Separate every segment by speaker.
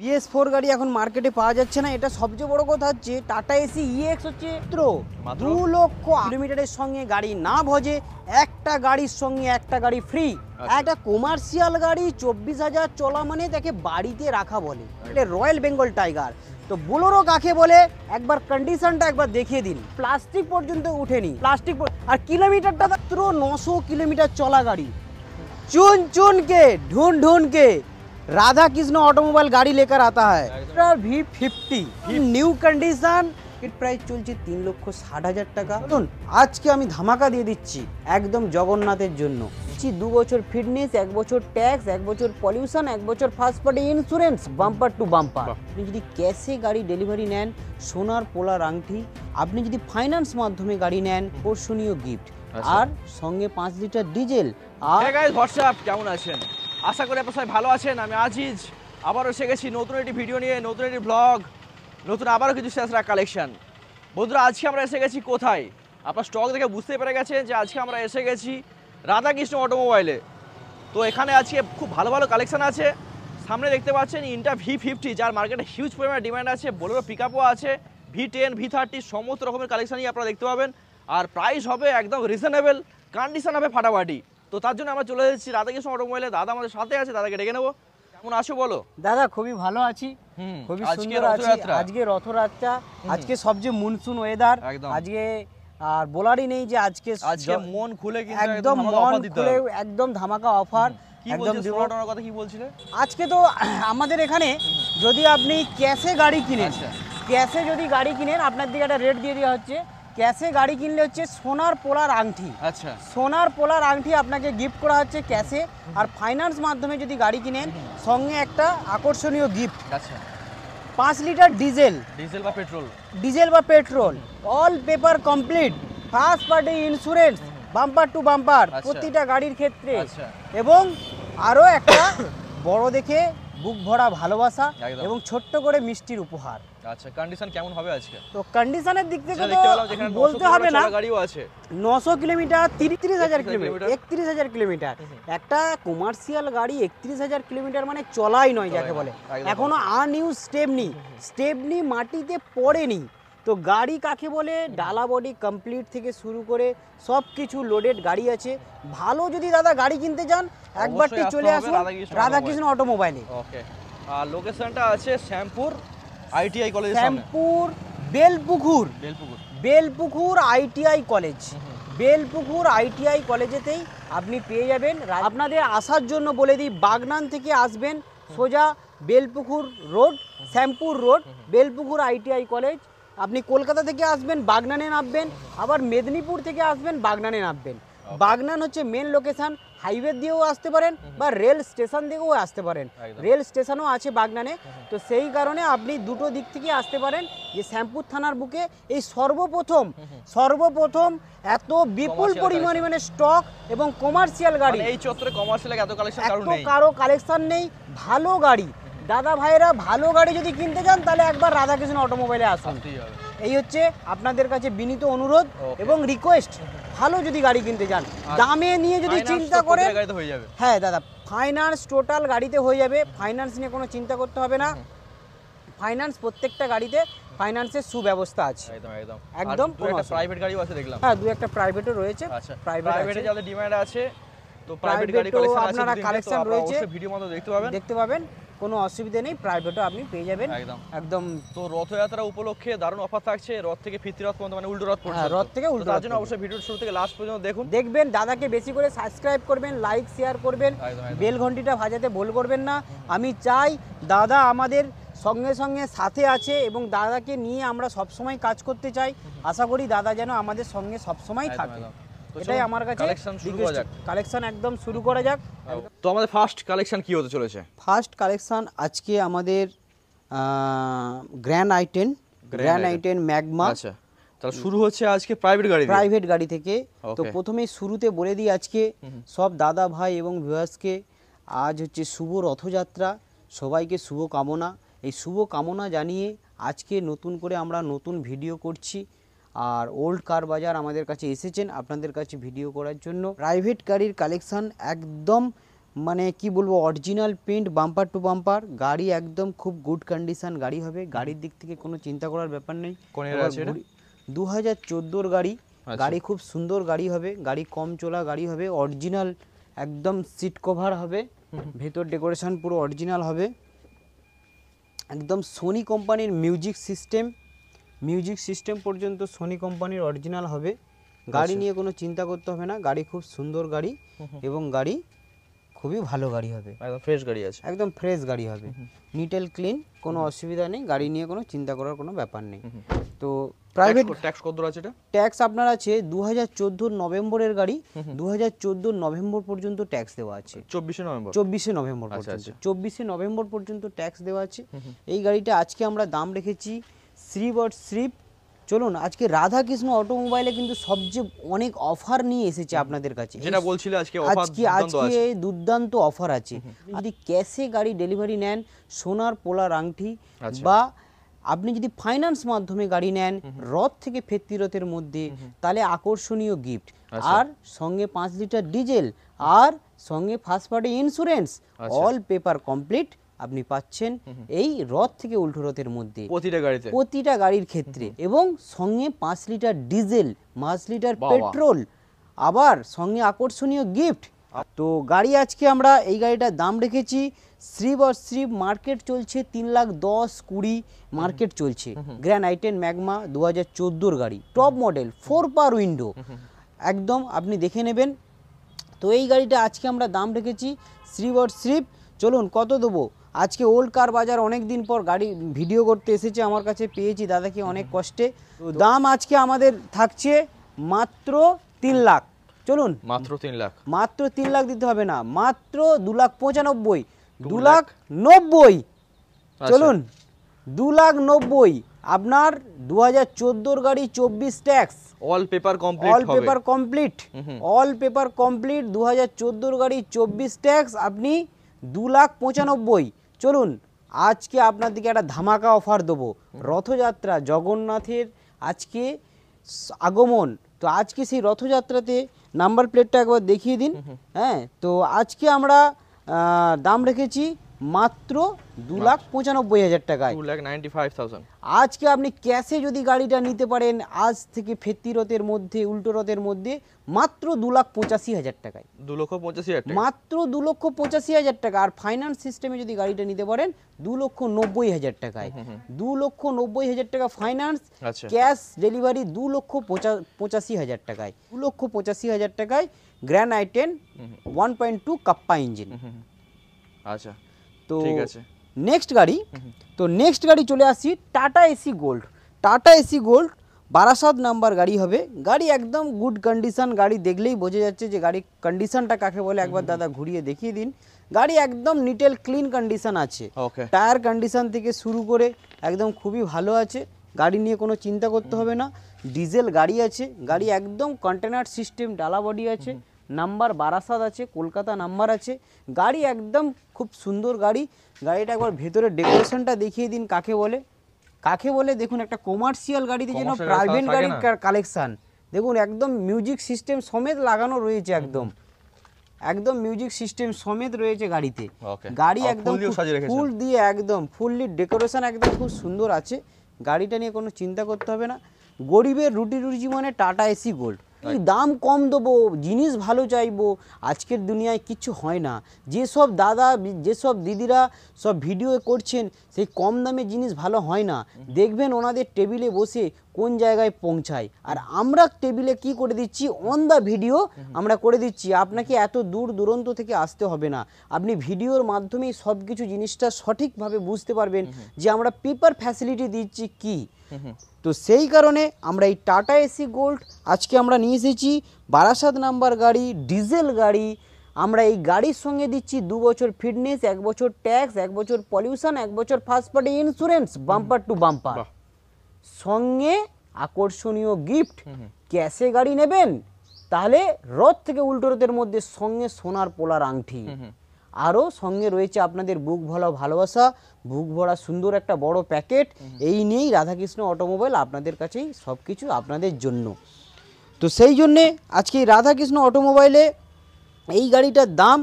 Speaker 1: BS four গাড়ি এখন মার্কেটে পাওয়া যাচ্ছে না। এটা সবচেয়ে বড় কথা হচ্ছে টাটা এসি ইএক্স হচ্ছে দু লক্ষ কিলোমিটারের সঙ্গে গাড়ি না ভজে একটা গাড়ির সঙ্গে একটা গাড়ি ফ্রি
Speaker 2: আচ্ছা।
Speaker 1: একটা কমার্শিয়াল গাড়ি চব্বিশ হাজার চলা মানে তাকে বাড়িতে রাখা বলে। এটা রয়্যাল বেঙ্গল টাইগার তো বোলোরো কাকে বলে? একবার কন্ডিশনটা একবার দেখিয়ে দিন। প্লাস্টিক পর্যন্ত উঠেনি। প্লাস্টিক আর কিলোমিটারটা মাত্র নশো কিলোমিটার চলা গাড়ি। চুন চুনকে ঢুন ঢুনকে राधा कृष्ण ऑटोमोबाइल गाड़ी लेकर आता है ভি ফিফটি নিউ কন্ডিশন এর প্রাইস চলছে তিন লক্ষ ষাট হাজার টাকা শুনুন আজকে আমি ধামাকা দিয়ে দিচ্ছি একদম জগন্নাথের জন্য দিচ্ছি দু বছর ফিটনেস এক বছর ট্যাক্স এক বছর পলিউশন এক বছর first party insurance bumper to bumper
Speaker 2: বাহ।
Speaker 1: আপনি যদি ক্যাশে গাড়ি ডেলিভারি নেন সোনার পোলার আংটি আপনি যদি ফাইন্যান্স মাধ্যমে গাড়ি নেন আকর্ষণীয় গিফট
Speaker 2: আচ্ছা।
Speaker 1: আর সঙ্গে পাঁচ লিটার ডিজেল আর
Speaker 2: হ্যাঁ গাইজ হোয়াটসঅ্যাপ কেমন আছেন আশা করি আপনার সবাই ভালো আছেন, আমি আজিজ। আবারও এসে গেছি নতুন একটি ভিডিও নিয়ে, নতুন একটি ব্লগ নতুন আবারও কিছু শেষরা কালেকশান বন্ধুরা, আজকে আমরা এসে গেছি কোথায়? আপনার স্টক দেখে বুঝতে পেরে গেছেন যে আজকে আমরা এসে গেছি রাধাকৃষ্ণ অটোমোবাইলে তো এখানে আজকে খুব ভালো ভালো কালেকশান আছে। সামনে দেখতে পাচ্ছেন ইন্টা ভি ফিফটি যার মার্কেটে হিউজ পরিমাণে ডিমান্ড আছে বোলেরো পিক আছে ভি টেন ভি থার্টি সমস্ত রকমের কালেকশানই আপনারা দেখতে পাবেন। আর প্রাইস হবে একদম রিজনেবল কন্ডিশন হবে ফাটাফাটি। তো তার জন্য আমরা চলে এসেছি রাধাকৃষ্ণ অটোমোবাইলে। দাদা আমাদের সাথে আছে দাদাকে ডেকে নেব। কেমন আছো বলো?
Speaker 1: দাদা খুবই ভালো আছি। খুবই সুন্দর আছি। আজকে রথযাত্রা। আজকে সবচেয়ে মনসুন ওয়েদার। আজকে আর বলারই নেই যে আজকে
Speaker 2: আজকে মন খুলে কিন্তু
Speaker 1: একদম মন খুলে একদম ধামাকা অফার একদম
Speaker 2: কথা কি বলছিলে?
Speaker 1: আজকে তো আমাদের এখানে যদি আপনি ক্যাশে গাড়ি কিনেন
Speaker 2: আচ্ছা।
Speaker 1: ক্যাশে যদি গাড়ি কিনেন আপনার দিকে একটা রেট দিয়ে দেওয়া হচ্ছে। ক্যাশে গাড়ি কিনলে হচ্ছে সোনার পোলার আংটি।
Speaker 2: আচ্ছা।
Speaker 1: সোনার পোলার আংটি আপনাকে গিফট করা হচ্ছে ক্যাশে আর ফাইন্যান্স মাধ্যমে যদি গাড়ি কিনেন সঙ্গে একটা আকর্ষণীয় গিফট
Speaker 2: আচ্ছা।
Speaker 1: পাঁচ লিটার ডিজেল।
Speaker 2: ডিজেল বা পেট্রোল?
Speaker 1: ডিজেল বা petrol. All paper complete first party insurance bumper to
Speaker 2: bumper.
Speaker 1: প্রতিটা গাড়ির ক্ষেত্রে।
Speaker 2: আচ্ছা।
Speaker 1: এবং আরও একটা বড় দেখে বুক ভরা ভালোবাসা এবং ছোট্ট করে মিষ্টির উপহার।
Speaker 2: আচ্ছা কন্ডিশন কেমন হবে আজকে?
Speaker 1: তো কন্ডিশনের দিক থেকে তো বলতে হবে না
Speaker 2: গাড়িও আছে।
Speaker 1: 900 কিলোমিটার তিরিশ হাজার
Speaker 2: 31,000
Speaker 1: কিলোমিটার
Speaker 2: কিলোমিটার।
Speaker 1: কিলোমিটার। একটা কমার্শিয়াল গাড়ি একত্রিশ হাজার কিলোমিটার মানে চলাই নয় যাকে বলে। এখনও আনইউজ স্টেপনি স্টেপনি মাটিতে পড়েনি। তো গাড়ি কাকে বলে? ডালা বডি কমপ্লিট থেকে শুরু করে সব কিছু লোডেড গাড়ি আছে। ভালো যদি দাদা গাড়ি কিনতে চান একবারটি চলে আসুন
Speaker 2: রাধাকৃষ্ণ
Speaker 1: অটোমোবাইলে
Speaker 2: ওকে আর লোকেশনটা আছে শ্যামপুর আইটিআই সামনে।
Speaker 1: Shyampur Belpukur.
Speaker 2: Belpukur.
Speaker 1: Belpukur ITI college Belpukur ITI কলেজেতেই আপনি পেয়ে যাবেন। আপনাদের আসার জন্য বলে দিই বাগনান থেকে আসবেন সোজা Belpukur road Shyampur road Belpukur ITI college আপনি কলকাতা থেকে আসবেন বাগনানে নামবেন আবার মেদিনীপুর থেকে আসবেন বাগনানে নামবেন। বাগনান হচ্ছে মেন লোকেশন হাইওয়ে দিয়েও আসতে পারেন বা রেল স্টেশন দিয়েও আসতে পারেন। রেল স্টেশনও আছে বাগনানে। তো সেই কারণে আপনি দুটো দিক থেকে আসতে পারেন যে শ্যামপুর থানার বুকে। এই সর্বপ্রথম সর্বপ্রথম এত বিপুল পরিমাণে মানে স্টক এবং কমার্শিয়াল গাড়ি।
Speaker 2: মানে এই চত্বরে কমার্শিয়াল এত কালেকশন
Speaker 1: এত কারও কালেকশন নেই ভালো গাড়ি। দাদা ভাইরা ভালো গাড়ি যদি কিনতে চান তাহলে একবার রাধাকৃষ্ণ অটোমোবাইলে আসুন। এই হচ্ছে আপনাদের কাছে বিনীত অনুরোধ এবং রিকোয়েস্ট ভালো যদি গাড়ি কিনতে চান। দামে নিয়ে যদি চিন্তা করেন
Speaker 2: গাড়িতে হয়ে যাবে।
Speaker 1: দাদা ফাইন্যান্স টোটাল গাড়িতে হয়ে যাবে। ফাইন্যান্স নিয়ে কোনো চিন্তা করতে হবে না। ফাইন্যান্স প্রত্যেকটা গাড়িতে ফাইন্যান্সের সুব্যবস্থা আছে।
Speaker 2: একদম একদম।
Speaker 1: একদম
Speaker 2: প্রাইভেট গাড়িও আছে দেখলাম।
Speaker 1: হ্যাঁ দু একটা প্রাইভেটও রয়েছে।
Speaker 2: আচ্ছা।
Speaker 1: প্রাইভেট
Speaker 2: প্রাইভেটে যাদের ডিমান্ড আছে তো প্রাইভেট গাড়ি কালেকশন আছে
Speaker 1: আপনারা
Speaker 2: আপনারা
Speaker 1: রয়েছে।
Speaker 2: ভিডিও মতো দেখতে পাবেন।
Speaker 1: দেখতে পাবেন কোনো অসুবিধা নেই প্রাইভেটও আপনি পেয়ে যাবেন।
Speaker 2: একদম।
Speaker 1: একদম।
Speaker 2: তো রথযাত্রা উপলক্ষে দারুণ অফার থাকছে রথ থেকে ফিরতি রথ পর্যন্ত মানে উল্টো রথ পর্যন্ত।
Speaker 1: হ্যাঁ, রথ থেকে উল্টো
Speaker 2: তার জন্য। অবশ্যই ভিডিওর শুরু থেকে লাস্ট পর্যন্ত দেখুন।
Speaker 1: দেখবেন দাদাকে বেশি করে সাবস্ক্রাইব করবেন লাইক শেয়ার করবেন। বেল ঘন্টিটা ভাজাতে ভুল করবেন না। আমি চাই দাদা আমাদের সঙ্গে সঙ্গে সাথে আছে এবং দাদাকে নিয়ে আমরা সবসময় কাজ করতে চাই। আশা করি দাদা যেন আমাদের সঙ্গে সবসময় থাকে। এটাই আমার কাছে
Speaker 2: collection শুরু করা যাক।
Speaker 1: কালেকশন একদম শুরু করা যাক।
Speaker 2: তো আমাদের ফার্স্ট কালেকশন কি হতে চলেছে?
Speaker 1: ফার্স্ট কালেকশন আজকে আমাদের grand i ten grand
Speaker 2: i10
Speaker 1: i ten Magna
Speaker 2: আচ্ছা তাহলে শুরু হচ্ছে আজকে প্রাইভেট গাড়ি
Speaker 1: প্রাইভেট গাড়ি থেকে। তো. প্রথমেই শুরুতে বলে দিই আজকে সব দাদা ভাই এবং ভিউয়ার্সকে আজ হচ্ছে শুভ রথযাত্রা। সবাইকে শুভ কামনা। এই শুভ কামনা জানিয়ে আজকে নতুন করে আমরা নতুন ভিডিও করছি। আর ওল্ড কার বাজার আমাদের কাছে এসেছেন আপনাদের কাছে ভিডিও করার জন্য। প্রাইভেট গাড়ির কালেকশান একদম মানে কি বলব original paint bumper to bumper গাড়ি একদম খুব গুড কন্ডিশন গাড়ি হবে। গাড়ির দিক থেকে কোনো চিন্তা করার ব্যাপার নেই? দু হাজার চোদ্দোর গাড়ি।
Speaker 2: আচ্ছা।
Speaker 1: গাড়ি খুব সুন্দর গাড়ি হবে গাড়ি কম চলা গাড়ি হবে অরিজিনাল একদম সিট কভার হবে ভেতর ডেকোরেশন পুরো অরিজিনাল হবে। একদম সোনি কোম্পানির মিউজিক সিস্টেম মিউজিক সিস্টেম পর্যন্ত সোনি কোম্পানির অরিজিনাল হবে। গাড়ি
Speaker 2: আচ্ছা।
Speaker 1: নিয়ে কোনো চিন্তা করতে হবে না। গাড়ি খুব সুন্দর গাড়ি এবং গাড়ি খুবই ভালো গাড়ি হবে।
Speaker 2: একদম ফ্রেশ গাড়ি আছে।
Speaker 1: একদম ফ্রেশ গাড়ি হবে। নিট অ্যান্ড ক্লিন কোনো অসুবিধা নেই। গাড়ি নিয়ে কোনো চিন্তা করার কোনো ব্যাপার নেই। তো প্রাইভেট
Speaker 2: ট্যাক্স কত আছে এটা?
Speaker 1: ট্যাক্স আপনার আছে দু হাজার চোদ্দোর নভেম্বরের গাড়ি। দু হাজার নভেম্বর পর্যন্ত ট্যাক্স দেওয়া আছে।
Speaker 2: চব্বিশে নভেম্বর?
Speaker 1: চব্বিশে নভেম্বর
Speaker 2: আচ্ছা,
Speaker 1: পর্যন্ত।
Speaker 2: আচ্ছা।
Speaker 1: চব্বিশে নভেম্বর পর্যন্ত ট্যাক্স দেওয়া আছে। এই গাড়িটা আজকে আমরা দাম রেখেছি শ্রীপ আর শ্রীপ চলুন আজকে রাধাকৃষ্ণ অটোমোবাইলে কিন্তু সবচেয়ে অনেক অফার নিয়ে এসেছে আপনাদের কাছে।
Speaker 2: যেটা বলছিলে আজকে অফার
Speaker 1: আজকে আজকে দুর্দান্ত অফার আছে। যদি ক্যাশে গাড়ি ডেলিভারি নেন সোনার পোলার আংটি
Speaker 2: আচ্ছা।
Speaker 1: বা আপনি যদি ফাইন্যান্স মাধ্যমে গাড়ি নেন রথ থেকে ফেরতিরতের মধ্যে তাহলে আকর্ষণীয় গিফট
Speaker 2: আচ্ছা।
Speaker 1: আর সঙ্গে পাঁচ লিটার ডিজেল আর সঙ্গে first party
Speaker 2: insurance.
Speaker 1: All paper complete আপনি পাচ্ছেন এই রথ থেকে উল্টো রথের মধ্যে।
Speaker 2: প্রতিটা গাড়িতে?
Speaker 1: প্রতিটা গাড়ির ক্ষেত্রে। এবং সঙ্গে পাঁচ লিটার ডিজেল পাঁচ লিটার পেট্রোল আবার সঙ্গে আকর্ষণীয় গিফট। তো গাড়ি আজকে আমরা এই গাড়িটার দাম রেখেছি। আর শ্রীব মার্কেট চলছে তিন লাখ দশ কুড়ি মার্কেট চলছে। গ্র্যান্ড আইটেন ম্যাগমা দু হাজার চোদ্দোর গাড়ি। Top model four power window. একদম আপনি দেখে নেবেন। তো এই গাড়িটা আজকে আমরা দাম রেখেছি। শ্রীব আর শ্রীব চলুন কত দেবো? আজকে ওল্ড কার বাজার অনেক দিন পর গাড়ি ভিডিও করতে এসেছে আমার কাছে পেয়েছি দাদাকে অনেক কষ্টে। তো দাম আজকে আমাদের থাকছে মাত্র তিন লাখ। চলুন।
Speaker 2: মাত্র তিন লাখ।
Speaker 1: মাত্র তিন লাখ দিতে হবে না মাত্র দু লাখ পঁচানব্বই দু লাখ। নব্বই।
Speaker 2: আচ্ছা।
Speaker 1: চলুন দু লাখ নব্বই আপনার দু হাজার চোদ্দোর গাড়ি চব্বিশ
Speaker 2: tax. All paper
Speaker 1: complete
Speaker 2: all
Speaker 1: paper complete all paper complete দু হাজার চোদ্দোর গাড়ি চব্বিশ ট্যাক্স আপনি দু লাখ পঁচানব্বই। চলুন আজকে আপনার দিকে একটা ধামাকা অফার দেবো। রথযাত্রা জগন্নাথের আজকে আগমন। তো আজকে সেই রথযাত্রাতে নাম্বার প্লেটটা একবার দেখিয়ে দিন। হ্যাঁ তো আজকে আমরা দাম রেখেছি মাত্র দু লাখ পঁচানব্বই হাজার টাকায়। আজকে আপনি ক্যাশে যদি গাড়িটা নিতে পারেন আজ থেকে ফেত্তি রথের মধ্যে উল্টো রথের মধ্যে মাত্র দু লাখ পঁচাশি হাজার টাকায়।
Speaker 2: দু লক্ষ পঁচাশি হাজার
Speaker 1: মাত্র দু লক্ষ পঁচাশি হাজার টাকা। আর ফাইন্যান্স সিস্টেমে যদি গাড়িটা নিতে পারেন দু লক্ষ নব্বই হাজার টাকায়। দু লক্ষ নব্বই হাজার টাকা ফাইন্যান্স ক্যাশ ডেলিভারি দু লক্ষ পঁচা- পঁচাশি হাজার টাকায়। দু লক্ষ পঁচাশি হাজার টাকায় grand i ten one point two kappa engine
Speaker 2: আচ্ছা।
Speaker 1: তো
Speaker 2: ঠিক আছে।
Speaker 1: নেক্সট গাড়ি তো নেক্সট গাড়ি চলে আসি Tata ace gold Tata ace gold Barasat number গাড়ি হবে। গাড়ি একদম গুড কন্ডিশন গাড়ি দেখলেই বোঝা যাচ্ছে যে গাড়ি কন্ডিশনটা কাকে বলে একবার দাদা ঘুরিয়ে দেখিয়ে দিন। গাড়ি একদম নিটেল ক্লিন কন্ডিশন আছে।
Speaker 2: ওকে
Speaker 1: টায়ার কন্ডিশন থেকে শুরু করে একদম খুবই ভালো আছে। গাড়ি নিয়ে কোনো চিন্তা করতে হবে না। ডিজেল গাড়ি আছে। গাড়ি একদম কন্টেনার সিস্টেম ডালা বডি আছে। নাম্বার বারাসাত আছে কলকাতা নাম্বার আছে। গাড়ি একদম খুব সুন্দর গাড়ি। গাড়িটা একবার ভেতরে ডেকোরেশনটা দেখিয়ে দিন কাকে বলে। কাকে বলে? দেখুন একটা কমার্শিয়াল গাড়িতে যেন প্রাইভেট গাড়ির? কালেকশন দেখুন একদম মিউজিক সিস্টেম সমেত লাগানো রয়েছে একদম। একদম মিউজিক সিস্টেম সমেত রয়েছে গাড়িতে। গাড়ি একদম।
Speaker 2: ফুল
Speaker 1: দিয়ে একদম ফুললি ডেকোরেশন একদম খুব সুন্দর আছে। গাড়িটা নিয়ে কোনো চিন্তা করতে হবে না। গরিবের রুটি রুটি জীবনে টাটা এসি গোল্ড। এই দাম কম দেবো? জিনিস ভালো চাইব? আজকের দুনিয়ায় কিছু হয় না। যেসব দাদা, যেসব দিদিরা সব ভিডিও করছেন, সেই কম দামে জিনিস ভালো হয় না। দেখবেন ওনাদের টেবিলে বসে কোন জায়গায় পৌঁছায়? আর আমরা টেবিলে কি করে দিচ্ছি? অন দ্য ভিডিও আমরা করে দিচ্ছি। আপনাকে এত দূর দূরন্ত থেকে আসতে হবে না। আপনি ভিডিওর মাধ্যমেই সব কিছু জিনিসটা সঠিকভাবে বুঝতে পারবেন যে আমরা পেপার ফ্যাসিলিটি দিচ্ছি কি। তো সেই কারণে আমরা এই টাটা এসি গোল্ড আজকে আমরা নিয়ে এসেছি। বারাসাত নাম্বার গাড়ি ডিজেল গাড়ি। আমরা এই গাড়ির সঙ্গে দিচ্ছি দু বছর ফিটনেস এক বছর ট্যাক্স এক বছর পলিউশন এক বছর first party insurance bumper to
Speaker 2: bumper.
Speaker 1: সঙ্গে আকর্ষণীয় গিফট ক্যাশে গাড়ি নেবেন তাহলে রথ থেকে উল্টো রথের মধ্যে সঙ্গে সোনার পোলার আংটি। আরও সঙ্গে রয়েছে আপনাদের বুক ভরা ভালোবাসা বুক ভরা সুন্দর একটা বড় প্যাকেট। এই নিয়েই রাধাকৃষ্ণ অটোমোবাইল আপনাদের কাছেই সব কিছু আপনাদের জন্য। তো সেই জন্যে আজকে রাধাকৃষ্ণ অটোমোবাইলে এই গাড়িটার দাম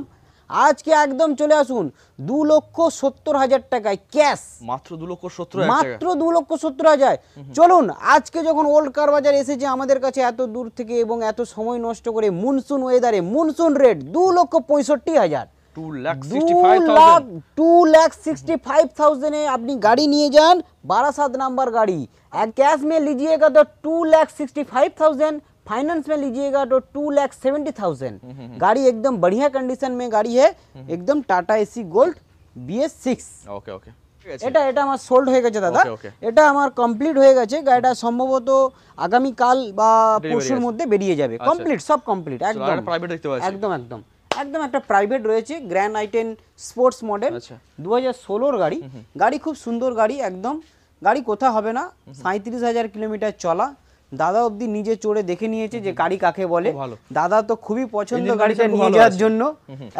Speaker 1: আজকে একদম চলে আসুন দু লক্ষ সত্তর হাজার টাকায় ক্যাশ।
Speaker 2: মাত্র দু লক্ষ সত্তর
Speaker 1: মাত্র দু লক্ষ সত্তর হাজার। চলুন আজকে যখন ওল্ড কার বাজার এসেছে আমাদের কাছে এত দূর থেকে এবং এত সময় নষ্ট করে মনসুন ওয়েদারে মনসুন রেট দু লক্ষ পঁয়ষট্টি হাজার।
Speaker 2: টু লাখ সিক্সটি ফাইভ
Speaker 1: থাউজেন্ডে আপনি গাড়ি নিয়ে যান বারাসাত নাম্বার গাড়ি। ক্যাশ মে লিজিয়ে লিজিয়েগা তো two lakh sixty five thousand finance में लीजिएगा तो टू लाख सेवेंटी थाउजेंड गाड़ी एकदम बढ़िया कंडीशन में गाड़ी है एकदम Tata AC gold B S six
Speaker 2: okay okay ঠিক আছে
Speaker 1: এটা এটা আমার সোল্ড হয়ে গেছে দাদা
Speaker 2: Okay, okay.
Speaker 1: এটা আমার কমপ্লিট হয়ে গেছে গাড়িটা সম্ভবত আগামী কাল বা
Speaker 2: Delivery
Speaker 1: পরশুর
Speaker 2: আছে।
Speaker 1: মধ্যে বেরিয়ে যাবে
Speaker 2: আচ্ছা।
Speaker 1: কমপ্লিট সব কমপ্লিট
Speaker 2: So,
Speaker 1: একদম
Speaker 2: আরেকটা প্রাইভেট দেখতে পাচ্ছি
Speaker 1: একদম একদম একদম একটা প্রাইভেট রয়েছে গ্র্যান্ড আইটেন স্পোর্টস মডেল
Speaker 2: আচ্ছা।
Speaker 1: দু হাজার ষোলোর গাড়ি গাড়ি খুব সুন্দর গাড়ি একদম গাড়ি কোথা হবে না সাঁত্রিশ হাজার কিলোমিটার চলা দাদা অবধি নিজে চড়ে দেখে নিয়েছে যে গাড়ি কাকে বলে। দাদা তো খুবই পছন্দ গাড়িটা নিয়ে যাওয়ার জন্য।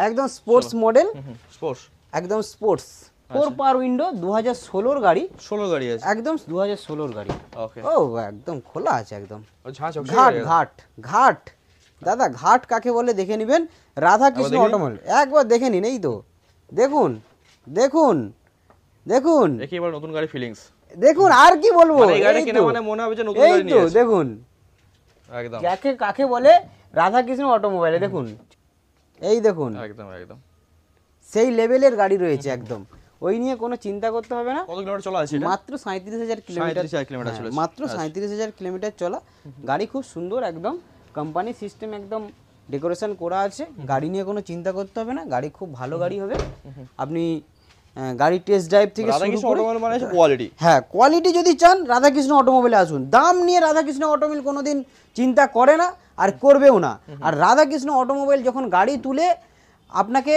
Speaker 1: একদম স্পোর্টস মডেল
Speaker 2: স্পোর্টস
Speaker 1: একদম স্পোর্টস। ফোর পার উইন্ডো দু হাজার ষোলোর গাড়ি।
Speaker 2: ষোলো গাড়ি আছে।
Speaker 1: একদম দু হাজার ষোলোর গাড়ি।
Speaker 2: ওকে
Speaker 1: ও একদম খোলা আছে একদম। ঘাট ঘাট ঘাট। দাদা ঘাট কাকে বলে দেখে নেবেন? রাধা কৃষ্ণ। অটোমোবাইল একবার দেখে নিন এই তো। দেখুন দেখুন দেখুন।
Speaker 2: দেখি এবার নতুন গাড়ি ফিলিংস
Speaker 1: দেখুন আর কি বলব?
Speaker 2: মানে এই গাড়ি কিনে মানে মনে হবে যে নতুন গাড়ি
Speaker 1: তো
Speaker 2: নিয়েছে।
Speaker 1: দেখুন।
Speaker 2: একদম।
Speaker 1: যাকে কাকে বলে রাধা কৃষ্ণ অটোমোবাইলে দেখুন। এই দেখুন।
Speaker 2: একদম একদম।
Speaker 1: সেই লেভেলের গাড়ি রয়েছে একদম। ওই নিয়ে কোনো চিন্তা করতে হবে না।
Speaker 2: কত কিলোমিটার চলা আছে
Speaker 1: মাত্র সাঁত্রিশ হাজার কিলোমিটার হ্যাঁ, মাত্র
Speaker 2: আচ্ছা।
Speaker 1: সাঁত্রিশ হাজার কিলোমিটার চলা। গাড়ি খুব সুন্দর একদম। কোম্পানি সিস্টেম একদম ডেকোরেশন করা আছে। গাড়ি নিয়ে কোনো চিন্তা করতে হবে না। গাড়ি খুব ভালো গাড়ি হবে। আপনি গাড়ি টেস্ট ড্রাইভ থেকে
Speaker 2: অটোমোবাইল মানে কোয়ালিটি
Speaker 1: হ্যাঁ কোয়ালিটি যদি চান রাধাকৃষ্ণ অটোমোবাইলে আসুন। দাম নিয়ে রাধাকৃষ্ণ অটোমোবাইল কোনোদিন চিন্তা করে না আর করবেও না। আর রাধাকৃষ্ণ অটোমোবাইল যখন গাড়ি তুলে আপনাকে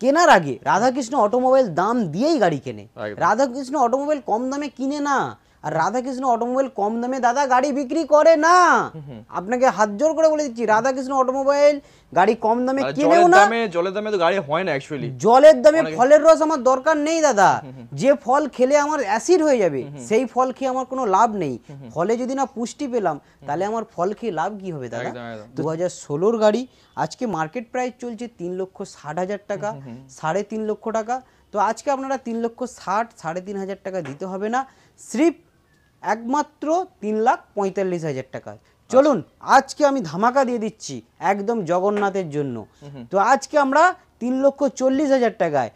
Speaker 1: কেনার আগে রাধাকৃষ্ণ অটোমোবাইল দাম দিয়েই গাড়ি কেনে। রাধাকৃষ্ণ অটোমোবাইল কম দামে কিনে না। আর রাধাকৃষ্ণ অটোমোবাইল কম দামে দাদা গাড়ি বিক্রি করে না। আপনাকে হাত জোর করে বলে দিচ্ছি রাধাকৃষ্ণ অটোমোবাইল গাড়ি কম দামে কিনেও না।
Speaker 2: জলের দামে তো গাড়ি হয় না অ্যাকচুয়ালি
Speaker 1: জলের দামে ফলের রস আমার দরকার নেই দাদা। যে ফল খেলে আমার অ্যাসিড হয়ে যাবে সেই ফল খেয়ে আমার কোনো লাভ নেই। ফলে যদি না পুষ্টি পেলাম তাহলে আমার ফল খেয়ে লাভ কি হবে দাদা। দু হাজার ষোলোর গাড়ি আজকে মার্কেট প্রাইস চলছে তিন লক্ষ ষাট হাজার টাকা সাড়ে তিন লক্ষ টাকা। তো আজকে আপনারা তিন লক্ষ ষাট সাড়ে তিন হাজার টাকা দিতে হবে না। স্রিপ একমাত্র তিন লাখ পঁয়তাল্লিশ হাজার টাকা। চলুন আজকে আমি ধামাকা দিয়ে দিচ্ছি একদম জগন্নাথের জন্য। তো আজকে আমরা তিন লক্ষ চল্লিশ হাজার টাকায়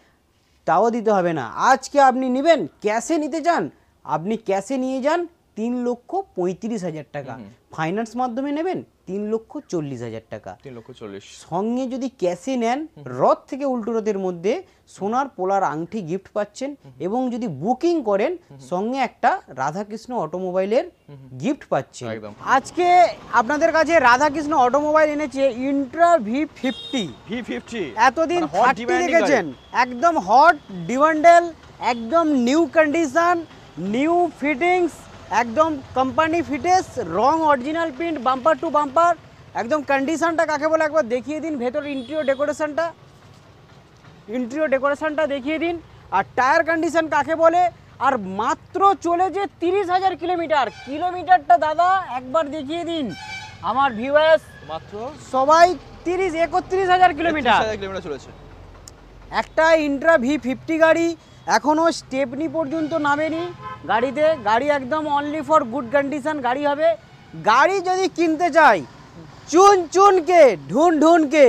Speaker 1: তাও দিতে হবে না। আজকে আপনি নেবেন ক্যাশে নিতে চান আপনি ক্যাশে নিয়ে যান তিন লক্ষ পঁয়ত্রিশ হাজার টাকা। ফাইন্যান্স মাধ্যমে নেবেন তিন লক্ষ চল্লিশ হাজার টাকা।
Speaker 2: তিন লক্ষ চল্লিশ।
Speaker 1: সঙ্গে যদি ক্যাশে নেন রথ থেকে উল্টো রথের মধ্যে সোনার পোলার আংটি গিফট পাচ্ছেন এবং যদি বুকিং করেন সঙ্গে একটা রাধাকৃষ্ণ অটোমোবাইলের গিফট পাচ্ছেন। আজকে আপনাদের কাছে রাধাকৃষ্ণ অটোমোবাইল এনেছে intra V fifty.
Speaker 2: V fifty.
Speaker 1: এতদিন থার্টি দেখেছেন? একদম হট ডিমান্ডেল একদম নিউ কন্ডিশন নিউ ফিটিংস একদম company fittings wrong original print bumper to bumper একদম কন্ডিশনটা কাকে বলে একবার দেখিয়ে দিন ভেতর ইন্টেরিয়র ডেকোরেশনটা ইন্টেরিয়র ডেকোরেশনটা দেখিয়ে দিন আর টায়ার কন্ডিশন কাকে বলে? আর মাত্র চলে যে তিরিশ হাজার কিলোমিটার কিলোমিটারটা দাদা একবার দেখিয়ে দিন আমার ভিউয়ার্স
Speaker 2: মাত্র?
Speaker 1: সবাই তিরিশ একত্রিশ হাজার কিলোমিটার
Speaker 2: কিলোমিটার চলেছে।
Speaker 1: একটা ইন্ট্রা ভি ফিফটি গাড়ি এখনও স্টেপনি পর্যন্ত নামেনি গাড়িতে গাড়ি একদম অনলি ফর গুড কন্ডিশন গাড়ি হবে গাড়ি যদি কিনতে চাই चुन चुन के ढूंढ ढूंढ के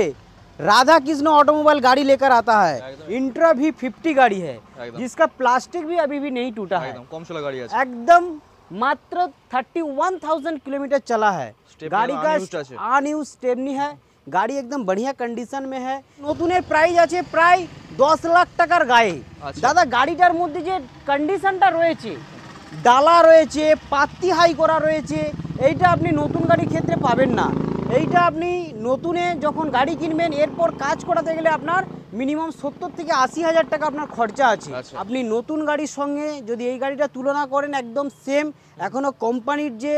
Speaker 1: राधा कृष्ण ऑटोमोबाइल गाड़ी लेकर आता है
Speaker 2: एकदम।
Speaker 1: इंट्रा भी फिफ्टी गाड़ी है
Speaker 2: एकदम।
Speaker 1: जिसका प्लास्टिक भी अभी भी नहीं टूटा है
Speaker 2: একদম কম চলা গাড়ি আছে
Speaker 1: एकदम मात्र थर्टी वन थाउजेंड किलोमीटर चला है
Speaker 2: Stepney
Speaker 1: গাড়ি
Speaker 2: unused
Speaker 1: का
Speaker 2: আছে।
Speaker 1: আনইউজ স্টেপনি है গাড়ি একদম বঢ়িয়া কন্ডিশন মে হ্যাঁ নতুনের প্রাইস আছে প্রায় দশ লাখ টাকার গায়ে।
Speaker 2: আচ্ছা।
Speaker 1: দাদা গাড়িটার মধ্যে যে কন্ডিশনটা রয়েছে ডালা রয়েছে পাত্তি হাই করা রয়েছে এইটা আপনি নতুন গাড়ির ক্ষেত্রে পাবেন না। এইটা আপনি নতুনে যখন গাড়ি কিনবেন এরপর কাজ করাতে গেলে আপনার মিনিমাম সত্তর থেকে আশি হাজার টাকা আপনার খরচা আছে।
Speaker 2: আচ্ছা।
Speaker 1: আপনি নতুন গাড়ির সঙ্গে যদি এই গাড়িটা তুলনা করেন একদম সেম এখনও কোম্পানির যে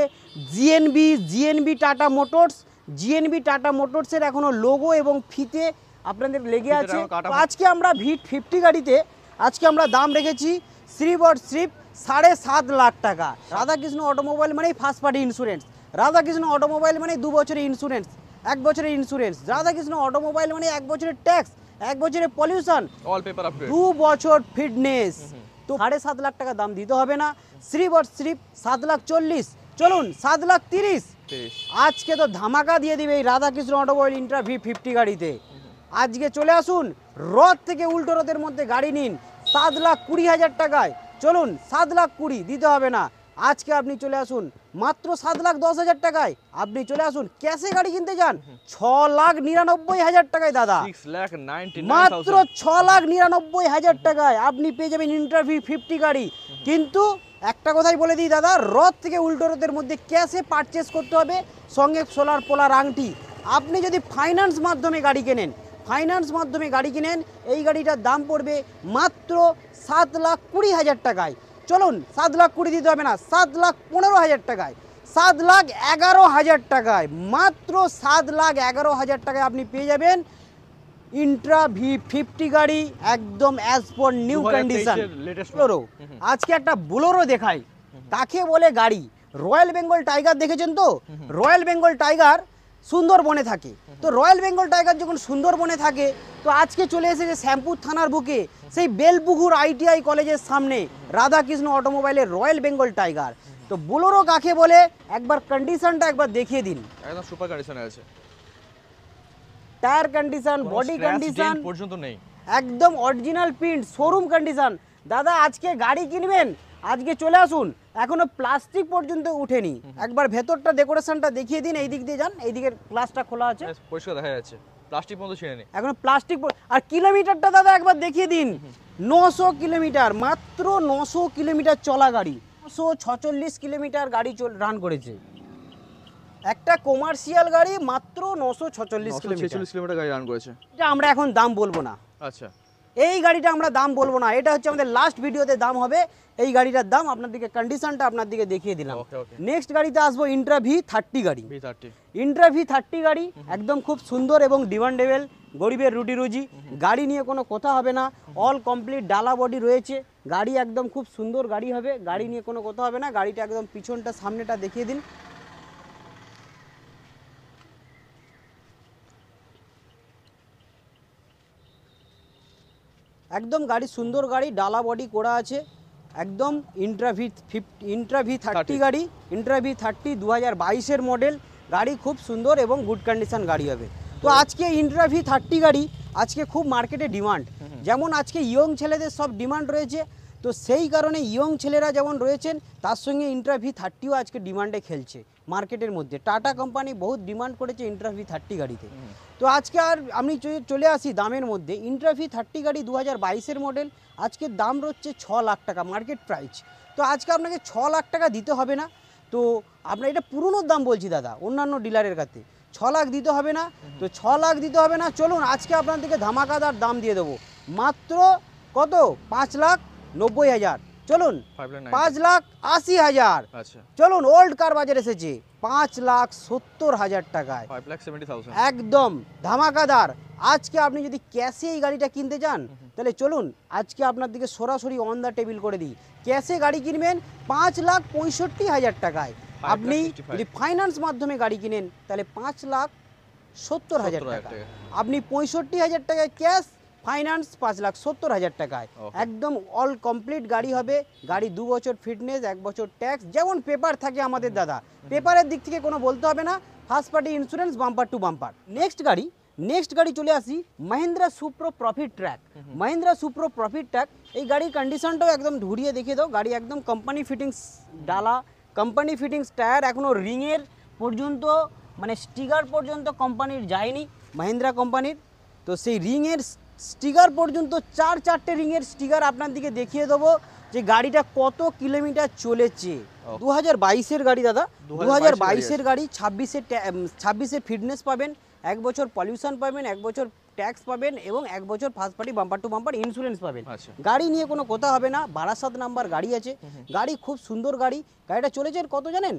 Speaker 1: GNB GNB Tata motors GNB Tata মোটরসের এখনও লোগো এবং ফিতে আপনাদের লেগে আছে। আজকে আমরা ভিট ফিফটি গাড়িতে আজকে আমরা দাম রেখেছি অর স্লিপ সাড়ে সাত লাখ টাকা। রাধাকৃষ্ণ অটোমোবাইল মানেই first party insurance Radhakrishna automobile মানে দু বছরের ইন্স্যুরেন্স এক বছরের ইন্স্যুরেন্স রাধাকৃষ্ণ অটোমোবাইল মানে এক বছরের ট্যাক্স এক বছরের পলিউশন দু বছর ফিটনেস তো সাড়ে সাত লাখ টাকা দাম দিতে হবে না। শ্রী বট শ্রী সাত লাখ চল্লিশ। চলুন সাত লাখ তিরিশ। আজকে তো ধামাকা দিয়ে দিবে এই Radhakrishna automobile inter V fifty গাড়িতে। আজকে চলে আসুন রথ থেকে উল্টো রথের মধ্যে গাড়ি নিন সাত লাখ কুড়ি হাজার টাকায়। চলুন সাত লাখ কুড়ি দিতে হবে না। আজকে আপনি চলে আসুন মাত্র সাত লাখ দশ হাজার টাকায়। আপনি চলে আসুন ক্যাশে গাড়ি কিনতে যান ছ লাখ নিরানব্বই হাজার টাকায় দাদা। মাত্র ছ লাখ নিরানব্বই হাজার টাকায় আপনি পেয়ে যাবেন ইন্টারভিউ ফিফটি গাড়ি। কিন্তু একটা কথাই বলে দিই, দাদা রথ থেকে উল্টো রথের মধ্যে ক্যাশে পারচেস করতে হবে, সঙ্গে সোলার পোলার আংটি। আপনি যদি ফাইন্যান্স মাধ্যমে গাড়ি কেনেন ফাইন্যান্স মাধ্যমে গাড়ি কিনেন, এই গাড়িটার দাম পড়বে মাত্র সাত লাখ কুড়ি হাজার টাকায়। চলুন, সাত লাখ কুড়ি দিতে হবে না, সাত লাখ পনেরো হাজার টাকায়। সাত লাখ এগারো হাজার টাকায়, মাত্র সাত লাখ এগারো হাজার টাকায় আপনি পেয়ে যাবেন ইন্ট্রা ভি ফিফটি গাড়ি একদম অ্যাজ পর নিউ কন্ডিশন বুলোরো আজকে একটা বুলোরো দেখাই। তাকে বলে গাড়ি। রয়্যাল বেঙ্গল টাইগার দেখেছেন তো? রয়্যাল বেঙ্গল টাইগার সুন্দরবনে থাকে। তো রয়্যাল বেঙ্গল টাইগার যখন সুন্দরবনে থাকে তো আজকে চলে এসেছে শ্যামপুর থানার বুকে সেই বেলপুকুর আইটিআই কলেজের সামনে রাধাকৃষ্ণ অটোমোবাইলের রয়্যাল বেঙ্গল টাইগার তো বুলোরো কাকে বলে? একবার কন্ডিশনটা একবার দেখিয়ে দিন।
Speaker 2: একদম সুপার কন্ডিশনে আছে।
Speaker 1: টায়ার কন্ডিশন বডি কন্ডিশন
Speaker 2: পর্যন্ত নেই।
Speaker 1: একদম অরিজিনাল প্রিন্ট শোরুম কন্ডিশন দাদা আজকে গাড়ি কিনবেন? আজকে চলে আসুন। এখনও প্লাস্টিক পর্যন্ত উঠেনি। একবার ভেতরটা ডেকোরেশনটা দেখিয়ে দিন এই দিক দিয়ে যান এই দিকের গ্লাসটা খোলা আছে।
Speaker 2: পরিষ্কার দেখা যাচ্ছে। প্লাস্টিক পর্যন্ত ছিঁড়ে নেই
Speaker 1: এখনও প্লাস্টিক আর কিলোমিটারটা দাদা একবার দেখিয়ে দিন। নশো কিলোমিটার মাত্র নশো কিলোমিটার চলা গাড়ি। নশো ছচল্লিশ কিলোমিটার গাড়ি রান করেছে। একটা কমার্শিয়াল গাড়ি মাত্র নশো ছচল্লিশ কিলোমিটার।
Speaker 2: গাড়ি রান করেছে।
Speaker 1: এটা আমরা এখন দাম বলব না।
Speaker 2: আচ্ছা।
Speaker 1: এই গাড়িটা আমরা দাম বলব না। এটা হচ্ছে আমাদের লাস্ট ভিডিওতে দাম হবে। এই গাড়িটার দাম আপনার দিকে কন্ডিশনটা আপনার দিকে দেখিয়ে দিলাম। নেক্সট গাড়িতে আসব ইন্ট্রা ভি থার্টি গাড়ি। ইন্ট্রা ভি থার্টি গাড়ি একদম খুব সুন্দর এবং ডিমান্ডেবল গরিবের রুটি রুজি। গাড়ি নিয়ে কোনো কথা হবে না। অল কমপ্লিট ডালা বডি রয়েছে। গাড়ি একদম খুব সুন্দর গাড়ি হবে। গাড়ি নিয়ে কোনো কথা হবে না। গাড়িটা একদম পিছনটা সামনেটা দেখিয়ে দিন। একদম গাড়ি সুন্দর গাড়ি ডালা বডি করা আছে একদম ইন্ট্রাভি ফিফটি ইন্ট্রাভি থার্টি গাড়ি ইন্ট্রাভি থার্টি দু হাজার বাইশের মডেল গাড়ি খুব সুন্দর এবং গুড কন্ডিশন গাড়ি হবে। তো আজকে ইন্ট্রাভি থার্টি গাড়ি আজকে খুব মার্কেটে ডিমান্ড যেমন আজকে ইয়ং ছেলেদের সব ডিমান্ড রয়েছে তো সেই কারণে ইয়ং ছেলেরা যেমন রয়েছেন তার সঙ্গে ইন্ট্রাভি থার্টিও আজকে ডিমান্ডে খেলছে মার্কেটের মধ্যে। টাটা কোম্পানি বহুত ডিমান্ড করেছে ইন্ট্রাভি থার্টি গাড়িতে। তো আজকে আর আমি চলে আসি দামের মধ্যে। ইন্ট্রাভি থার্টি গাড়ি দু হাজার বাইশের মডেল আজকের দাম রচ্ছে ছ লাখ টাকা মার্কেট প্রাইস তো আজকে আপনাকে ছ লাখ টাকা দিতে হবে না। তো আপনার এটা পুরনোর দাম বলছি দাদা অন্যান্য ডিলারের কাছে। ছ লাখ দিতে হবে না। তো ছ লাখ দিতে হবে না। চলুন আজকে আপনাদেরকে ধামাকাদার দাম দিয়ে দেবো। মাত্র কত? পাঁচ লাখ? নব্বই হাজার। চলুন পাঁচ লাখ আশি হাজার।
Speaker 2: আচ্ছা।
Speaker 1: চলুন ওল্ড কার বাজার এসেছে পাঁচ লাখ সত্তর হাজার টাকায়। একদম ধামাকাদার। আজকে আপনি যদি ক্যাশে এই গাড়িটা কিনতে চান তাহলে চলুন আজকে আপনার দিকে সরাসরি অন দ্য টেবিল করে দিই। ক্যাশে গাড়ি কিনবেন পাঁচ লাখ পঁয়ষট্টি হাজার টাকায়। আপনি যদি ফাইন্যান্স মাধ্যমে গাড়ি কিনেন তাহলে পাঁচ লাখ সত্তর হাজার
Speaker 2: 70,000
Speaker 1: টাকা।
Speaker 2: টাকা।
Speaker 1: আপনি পঁয়ষট্টি হাজার টাকায় ক্যাশ ফাইন্যান্স পাঁচ লাখ সত্তর হাজার টাকায়। একদম অল কমপ্লিট গাড়ি হবে। গাড়ি দু বছর ফিটনেস এক বছর ট্যাক্স যেমন পেপার থাকে আমাদের দাদা। পেপারের দিক থেকে কোনো বলতে হবে না। First party insurance bumper to bumper next গাড়ি নেক্সট গাড়ি চলে আসি Mahindra Supro profit truck Mahindra Supro profit truck এই গাড়ির কন্ডিশনটাও একদম ঘুরিয়ে দেখিয়ে দাও। গাড়ি একদম কোম্পানি ফিটিংস ডালা। কোম্পানি ফিটিংস টায়ার এখনও রিংয়ের পর্যন্ত মানে স্টিকার পর্যন্ত কোম্পানির যায়নি মহিন্দ্রা কোম্পানির তো সেই রিংয়ের স্টিকার পর্যন্ত চার চারটে রিংয়ের স্টিকার আপনার দিকে দেখিয়ে দেবো যে গাড়িটা কত কিলোমিটার চলেছে। দু হাজার বাইশের গাড়ি দাদা। দু হাজার বাইশের গাড়ি ছাব্বিশে ছাব্বিশে ফিটনেস পাবেন এক বছর পলিউশন পাবেন এক বছর ট্যাক্স পাবেন এবং এক বছর first party bumper to bumper insurance পাবেন।
Speaker 2: আচ্ছা।
Speaker 1: গাড়ি নিয়ে কোনো কথা হবে না বারাসাত নাম্বার গাড়ি আছে। গাড়ি খুব সুন্দর গাড়ি। গাড়িটা চলেছে কত জানেন?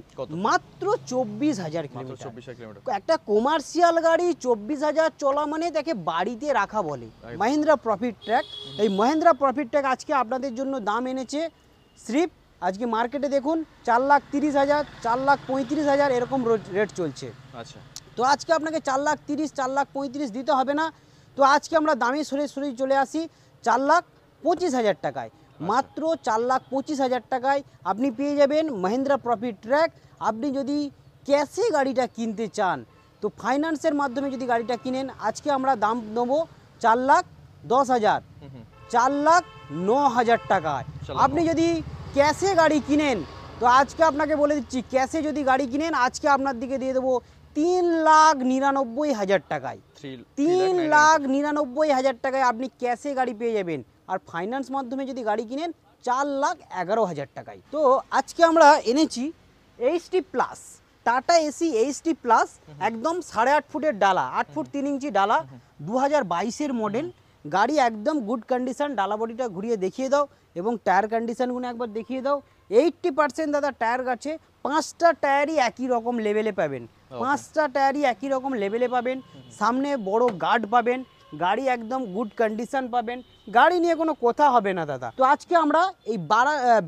Speaker 1: মাত্র চব্বিশ হাজার কিলোমিটার। একটা কমার্শিয়াল গাড়ি চব্বিশ হাজার চলা মানে তাকে বাড়িতে রাখা বলে। মাহিন্দ্রা প্রফিট ট্র্যাক এই মহিন্দ্রা প্রফিট ট্র্যাক আজকে আপনাদের জন্য দাম এনেছে স্রিপ আজকে মার্কেটে দেখুন চার লাখ তিরিশ হাজার চার লাখ পঁয়ত্রিশ হাজার এরকম রেট চলছে।
Speaker 2: আচ্ছা।
Speaker 1: তো আজকে আপনাকে চার লাখ তিরিশ চার লাখ পঁয়ত্রিশ দিতে হবে না। তো আজকে আমরা দামে সরে সরে চলে আসি চার লাখ পঁচিশ হাজার টাকায়। মাত্র চার লাখ পঁচিশ হাজার টাকায় আপনি পেয়ে যাবেন মহেন্দ্রা প্রফিট ট্র্যাক আপনি যদি ক্যাশে গাড়িটা কিনতে চান তো ফাইন্যান্সের মাধ্যমে যদি গাড়িটা কিনেন আজকে আমরা দাম নেব চার লাখ দশ হাজার।
Speaker 2: হুম হুম।
Speaker 1: চার লাখ ন হাজার টাকায়।
Speaker 2: চার লাখ
Speaker 1: আপনি যদি ক্যাশে গাড়ি কিনেন তো আজকে আপনাকে বলে দিচ্ছি ক্যাশে যদি গাড়ি কিনেন আজকে আপনার দিকে দিয়ে দেবো তিন লাখ নিরানব্বই হাজার টাকায়। তিন লাখ নিরানব্বই হাজার টাকায় আপনি ক্যাশে গাড়ি পেয়ে যাবেন। আর ফাইন্যান্স মাধ্যমে যদি গাড়ি কিনেন চার লাখ এগারো হাজার টাকায়। তো আজকে আমরা এনেছি HT plus Tata Ace HT plus একদম সাড়ে আট ফুটের ডালা আট ফুট তিন ইঞ্চি ডালা দু হাজার বাইশের মডেল গাড়ি একদম গুড কন্ডিশন ডালা বডিটা ঘুরিয়ে দেখিয়ে দাও এবং টায়ার কন্ডিশনগুলো একবার দেখিয়ে দাও। এইটটি পার্সেন্ট দাদা টায়ার গাছে পাঁচটা টায়ারই একই রকম লেভেলে পাবেন। পাঁচটা টায়ারই একই রকম লেভেলে পাবেন। সামনে বড় গার্ড পাবেন। গাড়ি একদম গুড কন্ডিশন পাবেন। গাড়ি নিয়ে কোনো কথা হবে না দাদা। তো আজকে আমরা এই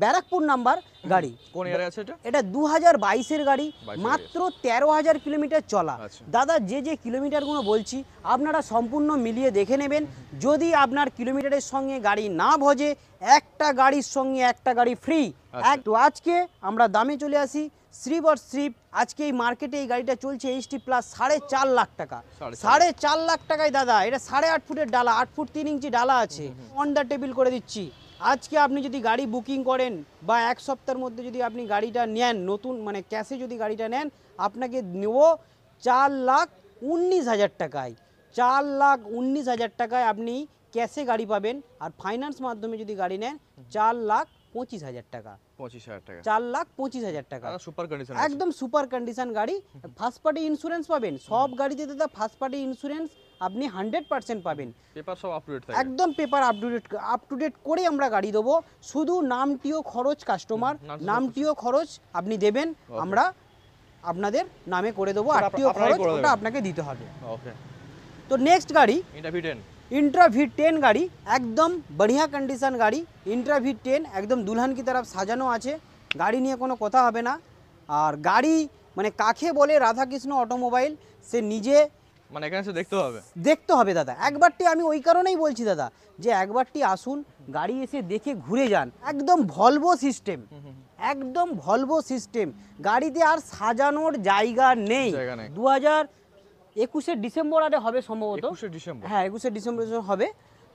Speaker 1: ব্যারাকপুর নাম্বার গাড়ি।
Speaker 2: কোন আছে এটা?
Speaker 1: এটা দু হাজার বাইশের গাড়ি। মাত্র তেরো হাজার কিলোমিটার চলা।
Speaker 2: আচ্ছা।
Speaker 1: দাদা যে যে কিলোমিটারগুলো বলছি আপনারা সম্পূর্ণ মিলিয়ে দেখে নেবেন। যদি আপনার কিলোমিটারের সঙ্গে গাড়ি না ভজে একটা গাড়ির সঙ্গে একটা গাড়ি ফ্রি
Speaker 2: আচ্ছা।
Speaker 1: তো আজকে আমরা দামে চলে আসি। শ্রীপ আর শ্রীপ আজকে এই মার্কেটে এই গাড়িটা চলছে এইচটি প্লাস সাড়ে চার লাখ টাকা।
Speaker 2: সাড়ে চার
Speaker 1: লাখ। টাকায় দাদা এটা সাড়ে আট ফুটের ডালা আট ফুট তিন ইঞ্চি ডালা আছে। অন দ্য টেবিল করে দিচ্ছি। আজকে আপনি যদি গাড়ি বুকিং করেন বা এক সপ্তাহের মধ্যে যদি আপনি গাড়িটা নেন নতুন মানে ক্যাশে যদি গাড়িটা নেন আপনাকে নেব চার লাখ উনিশ হাজার টাকায়। চার লাখ উনিশ হাজার টাকায় আপনি ক্যাশে গাড়ি পাবেন। আর ফাইন্যান্স মাধ্যমে যদি গাড়ি নেন চার লাখ পঁচিশ হাজার টাকা।
Speaker 2: পঁচিশ হাজার টাকা।
Speaker 1: চার লাখ পঁচিশ হাজার টাকা।
Speaker 2: সুপার কন্ডিশন
Speaker 1: একদম সুপার কন্ডিশন গাড়ি। ফার্স্ট পার্টি ইন্স্যুরেন্স পাবেন। সব গাড়িতে দাদা ফার্স্ট পার্টি ইন্স্যুরেন্স আপনি হান্ড্রেড পার্সেন্ট পাবেন।
Speaker 2: পেপার সব আপ টু ডেট থাকে।
Speaker 1: একদম paper up to date up to date করে আমরা গাড়ি দেবো। শুধু নামটিও খরচ কাস্টমার নামটিও খরচ। আপনি দেবেন। আমরা আপনাদের নামে করে দেবো। আটটিও খরচ ওটা আপনাকে দিতে হবে।
Speaker 2: ওকে
Speaker 1: তো নেক্সট গাড়ি।
Speaker 2: Interview ten
Speaker 1: intra we ten গাড়ি একদম बढ़िया কন্ডিশন গাড়ি इंट्रा वी টেন একদম দুলহান কি তরফ সাজানো আছে গাড়ি নিয়ে কোনো কথা হবে না আর গাড়ি মানে কাকে বলে রাধাকৃষ্ণ অটোমোবাইল সে নিজে
Speaker 2: মানে এখানে এসে দেখতে হবে
Speaker 1: দেখতে হবে দাদা একবারটি আমি ওই কারণেই বলছি দাদা যে একবারটি আসুন গাড়ি এসে দেখে ঘুরে যান একদম ভলভো সিস্টেম একদম ভলভো সিস্টেম গাড়িতে আর সাজানোর জায়গা নেই
Speaker 2: জায়গা নেই।
Speaker 1: দু হাজার একুশে ডিসেম্বর আরে হবে সম্ভবত।
Speaker 2: ডিসেম্বর।
Speaker 1: হ্যাঁ একুশে ডিসেম্বর হবে।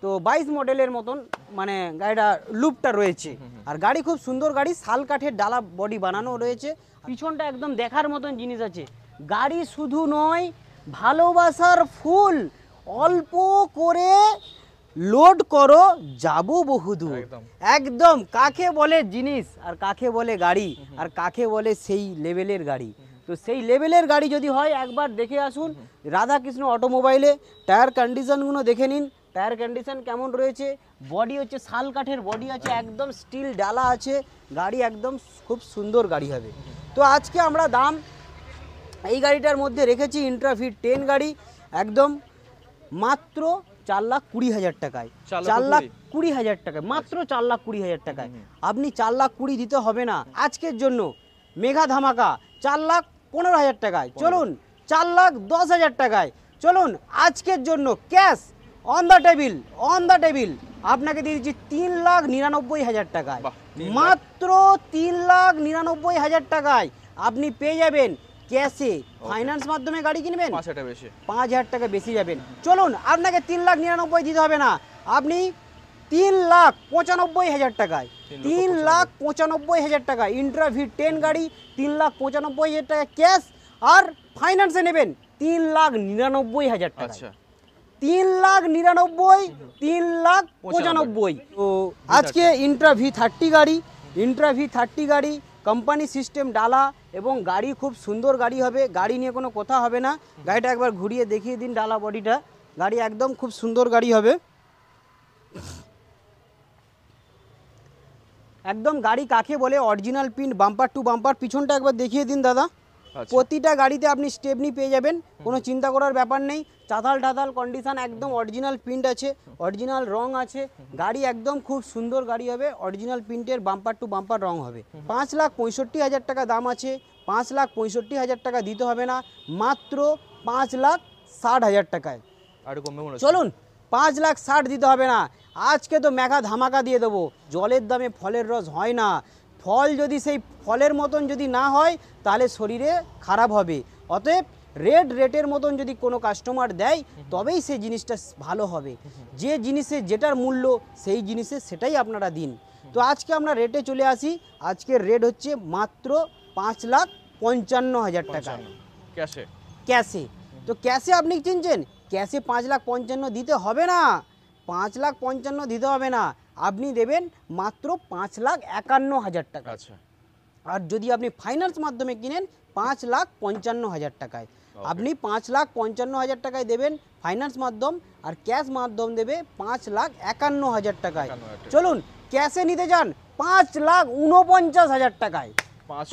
Speaker 1: তো বাইশ মডেলের মতন মানে গাড়িটা লুপটা রয়েছে। আর গাড়ি খুব সুন্দর গাড়ি শাল কাঠের ডালা বডি বানানো রয়েছে। পিছনটা একদম দেখার মতন জিনিস আছে। গাড়ি শুধু নয় ভালোবাসার ফুল। অল্প করে লোড করো যাব বহুদূর।
Speaker 2: একদম।
Speaker 1: একদম কাকে বলে জিনিস আর কাকে বলে গাড়ি আর কাকে বলে সেই লেভেলের গাড়ি। তো সেই লেভেলের গাড়ি যদি হয় একবার দেখে আসুন। রাধাকৃষ্ণ অটোমোবাইলে টায়ার কন্ডিশনগুলো দেখে নিন। টায়ার কন্ডিশন কেমন রয়েছে? বডি হচ্ছে শাল কাঠের বডি আছে একদম স্টিল ডালা আছে। গাড়ি একদম খুব সুন্দর গাড়ি হবে। তো আজকে আমরা দাম এই গাড়িটার মধ্যে রেখেছি ইন্ট্রাফিট টেন গাড়ি একদম মাত্র চার লাখ কুড়ি হাজার টাকায়।
Speaker 2: চার
Speaker 1: লাখ
Speaker 2: কুড়ি?
Speaker 1: হাজার টাকায় মাত্র চার লাখ কুড়ি হাজার টাকায়। আপনি চার লাখ কুড়ি দিতে হবে না। আজকের জন্য মেঘা ধামাকা চার লাখ পনেরো হাজার টাকায়। চলুন চার লাখ দশ হাজার টাকায়। চলুন আজকের জন্য cash on the table on the table. আপনাকে দিয়ে দিচ্ছি তিন লাখ নিরানব্বই হাজার টাকায়। মাত্র তিন লাখ নিরানব্বই হাজার টাকায় আপনি পেয়ে যাবেন ক্যাশে। ফাইন্যান্স মাধ্যমে গাড়ি কিনবেন?
Speaker 2: পাঁচ হাজার
Speaker 1: টাকা বেশি যাবেন। চলুন আপনাকে তিন লাখ নিরানব্বই দিতে হবে না। আপনি তিন লাখ পঁচানব্বই হাজার টাকায়।
Speaker 2: তিন
Speaker 1: লাখ পঁচানব্বই হাজার টাকা। ইন্ট্রাভি টেন গাড়ি তিন লাখ পঁচানব্বই হাজার টাকা ক্যাশ আর ফাইন্যান্সে নেবেন তিন লাখ নিরানব্বই হাজার টাকা
Speaker 2: আচ্ছা।
Speaker 1: তিন লাখ নিরানব্বই তিন লাখ পঁচানব্বই। তো আজকে ইন্ট্রা ভি থার্টি গাড়ি ইন্ট্রা ভি থার্টি গাড়ি কোম্পানি সিস্টেম ডালা এবং গাড়ি খুব সুন্দর গাড়ি হবে গাড়ি নিয়ে কোনো কথা হবে না। গাড়িটা একবার ঘুরিয়ে দেখিয়ে দিন ডালা বডিটা। গাড়ি একদম খুব সুন্দর গাড়ি হবে। একদম গাড়ি কাকে বলে original pin bumper to bumper পিছনটা একবার দেখিয়ে দিন দাদা।
Speaker 2: আচ্ছা।
Speaker 1: প্রতিটা গাড়িতে আপনি স্টেপনি পেয়ে যাবেন কোনো চিন্তা করার ব্যাপার নেই। চাতাল টাতাল কন্ডিশন একদম অরিজিনাল প্রিন্ট আছে অরিজিনাল রং আছে। গাড়ি একদম খুব সুন্দর গাড়ি হবে অরিজিনাল প্রিন্টের বাম্পার টু বাম্পার রং হবে। পাঁচ লাখ পঁয়ষট্টি হাজার টাকা দাম আছে পাঁচ লাখ পঁয়ষট্টি হাজার টাকা দিতে হবে না মাত্র পাঁচ লাখ ষাট হাজার টাকায়। চলুন পাঁচ লাখ ষাট দিতে হবে না। আজকে তো মেঘা ধামাকা দিয়ে দেবো। জলের দামে ফলের রস হয় না। ফল যদি সেই ফলের মতন যদি না হয় তাহলে শরীরে খারাপ হবে। অতএব রেড রেটের মতন যদি কোনো কাস্টমার দেয় তবেই সেই জিনিসটা ভালো হবে। যে জিনিসের যেটার মূল্য সেই জিনিসের সেটাই আপনারা দিন। তো আজকে আমরা রেটে চলে আসি। আজকের রেট হচ্ছে মাত্র পাঁচ লাখ পঞ্চান্ন হাজার টাকা।
Speaker 2: ক্যাশে?
Speaker 1: ক্যাশে। তো ক্যাশে আপনি চিনছেন ক্যাশে পাঁচ লাখ পঞ্চান্ন দিতে হবে না। পাঁচ লাখ পঞ্চান্ন দিতে হবে না। আপনি দেবেন মাত্র পাঁচ লাখ একান্ন হাজার টাকা।
Speaker 2: আচ্ছা।
Speaker 1: আর যদি আপনি ফাইন্যান্স মাধ্যমে কিনেন পাঁচ লাখ পঞ্চান্ন হাজার টাকায়। আপনি পাঁচ লাখ পঞ্চান্ন হাজার টাকায় দেবেন ফাইন্যান্স মাধ্যম আর ক্যাশ মাধ্যম দেবে পাঁচ লাখ একান্ন হাজার টাকায়। চলুন ক্যাশে নিতে যান পাঁচ লাখ উনপঞ্চাশ হাজার টাকায়।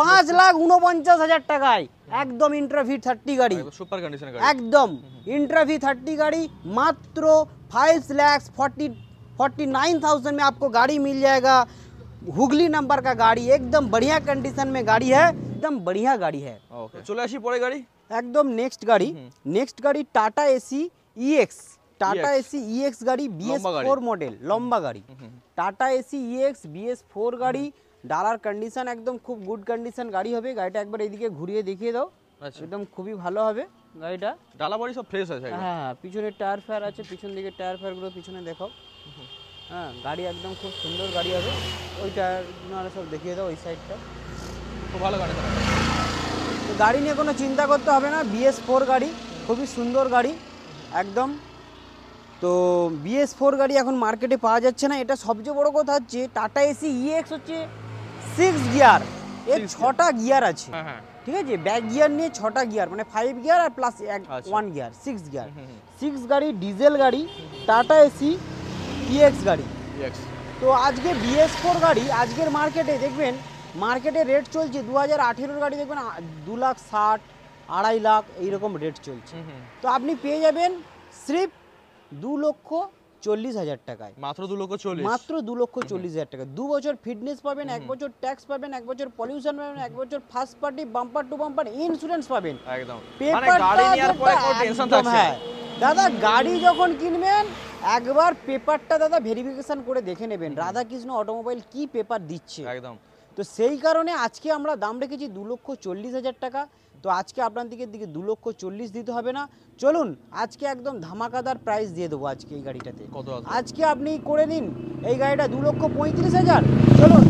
Speaker 2: পাঁচ
Speaker 1: লাখ উনপঞ্চাশ হাজার টাকায়। একদম ইন্ট্রাভি থার্টি গাড়ি।
Speaker 2: সুপার কন্ডিশন
Speaker 1: একদম। ইন্ট্রাভি থার্টি গাড়ি মাত্র Five lakhs forty forty nine thousand में आपको गाड़ी मिल जाएगा हुगली नंबर का गाड़ी एकदम बढ़िया कंडीशन में गाड़ी है एकदम बढ़िया गाड़ी है
Speaker 2: ওকে চলে আসি পরে গাড়ি
Speaker 1: एकदम नेक्स्ट गाड़ी नेक्स्ट गाड़ी Tata AC EX Tata
Speaker 2: EX
Speaker 1: AC EX गाड़ी बी एस
Speaker 2: लंबा गाड़ी।
Speaker 1: फोर मॉडल लंबा गाड़ी Tata AC EX BS four গাড়ি ডালার কন্ডিশন একদম খুব গুড কন্ডিশন গাড়ি হবে গাড়িটা একবার এদিকে ঘুরিয়ে দেখিয়ে দাও
Speaker 2: আচ্ছা
Speaker 1: একদম খুবই ভালো হবে গাড়িটা।
Speaker 2: ডালা বাড়ি সব ফ্রেশ আছে।
Speaker 1: হ্যাঁ হ্যাঁ পিছনে টায়ার ফায়ার আছে পিছন দিকে টায়ার ফায়ারগুলো পিছনে দেখো। হ্যাঁ গাড়ি একদম খুব সুন্দর গাড়ি হবে। ওই টায়ারগুলো সব দেখিয়ে দাও ওই সাইডটা
Speaker 2: খুব ভালো গাড়ি
Speaker 1: তো গাড়ি নিয়ে কোনো চিন্তা করতে হবে না বিএস ফোর গাড়ি খুবই সুন্দর গাড়ি একদম। তো বিএস ফোর গাড়ি এখন মার্কেটে পাওয়া যাচ্ছে না। এটা সবচেয়ে বড় কথা হচ্ছে টাটা এসি ইএক্স হচ্ছে সিক্স গিয়ার এর ছটা গিয়ার আছে।
Speaker 2: হ্যাঁ হ্যাঁ।
Speaker 1: ঠিক আছে? ব্যাক গিয়ার নিয়ে ছটা গিয়ার মানে ফাইভ গিয়ার আর প্লাস এক। One gear
Speaker 2: six gear.
Speaker 1: Six গাড়ি ডিজেল গাড়ি টাটা এসি ইএক্স গাড়ি। তো আজকে বিএস ফোর গাড়ি আজকের মার্কেটে দেখবেন মার্কেটে রেট চলছে দু হাজার আঠেরোর গাড়ি দেখবেন দু লাখ ষাট আড়াই লাখ এইরকম রেট চলছে। তো আপনি পেয়ে যাবেন স্রিপ দু লক্ষ চল্লিশ হাজার টাকায়।
Speaker 2: মাত্র দু লক্ষ চল্লিশ।
Speaker 1: মাত্র দু লক্ষ চল্লিশ হাজার টাকা। দু বছর ফিটনেস পাবেন এক বছর ট্যাক্স পাবেন এক বছর পলিউশন পাবেন এক বছর first party bumper to bumper insurance পাবেন।
Speaker 2: একদম। মানে।
Speaker 1: হ্যাঁ। দাদা গাড়ি যখন কিনবেন একবার পেপারটা দাদা ভেরিফিকেশন করে দেখে নেবেন। রাধাকৃষ্ণ অটোমোবাইল কি পেপার দিচ্ছে।
Speaker 2: একদম।
Speaker 1: তো সেই কারণে আজকে আমরা দাম রেখেছি দু লক্ষ চল্লিশ হাজার টাকা। তো আজকে আপনার দিকের দিকে দু লক্ষ চল্লিশ দিতে হবে না। চলুন আজকে একদম ধামাকাদার প্রাইস দিয়ে দেবো আজকে এই গাড়িটাতে।
Speaker 2: কত
Speaker 1: আজকে আপনি করে নিন এই গাড়িটা দু লক্ষ পঁয়ত্রিশ হাজার। চলুন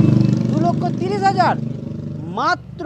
Speaker 1: দু লক্ষ তিরিশ হাজার মাত্র?